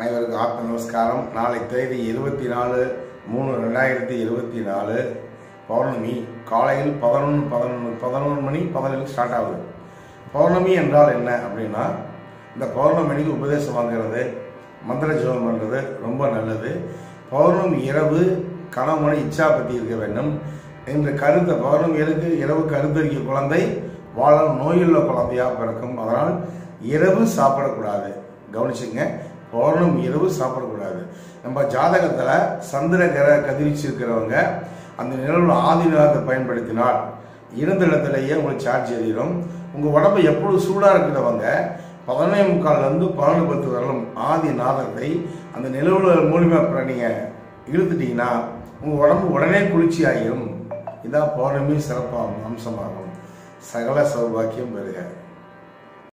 அனைவருக்கும் ஆத்ம நமஸ்காரம். நாளை தேதி இருபத்தி நாலு மூணு ரெண்டாயிரத்தி இருபத்தி நாலு பௌர்ணமி காலையில் பதினொன்று பதினொன்று பதினொன்று மணி பதினேழு ஸ்டார்ட் ஆகுது. பௌர்ணமி என்றால் என்ன அப்படின்னா இந்த பௌர்ணமிக்கு உபதேசம் வாங்குறது மந்திர ஜோகம் பண்ணுறது ரொம்ப நல்லது. பௌர்ணமி இரவு கணவனை இச்சா பற்றி இருக்க வேண்டும். என்று கருத்த பௌர்ணமியருக்கு இரவு கருத்தரிக்க குழந்தை வாழ நோயுள்ள குழந்தையாக பிறக்கும். அதனால் இரவு சாப்பிடக்கூடாது. கவனிச்சுங்க பௌர்ணம் இரவு சாப்பிடக்கூடாது. நம்ம ஜாதகத்தில் சந்திர கிரக கதிர்ச்சி இருக்கிறவங்க அந்த நிலவில் ஆதி நிலத்தை பயன்படுத்தினால் இருந்த இடத்துலயே உங்களுக்கு சார்ஜ் ஏறிடும். உங்கள் உடம்பு எப்பொழுது சூடாக இருக்கிறவங்க பதினே முக்கால்லேருந்து பன்னெண்டு பத்து வரலும் ஆதி நாதத்தை அந்த நிலவில் மூலிமா நீங்கள் இழுத்துட்டீங்கன்னா உங்கள் உடம்பு உடனே குளிர்ச்சி ஆகிடும் இதான் பௌர்ணமி சிறப்பாகும் அம்சமாகும். சகல சௌபாக்கியம் பெறுக.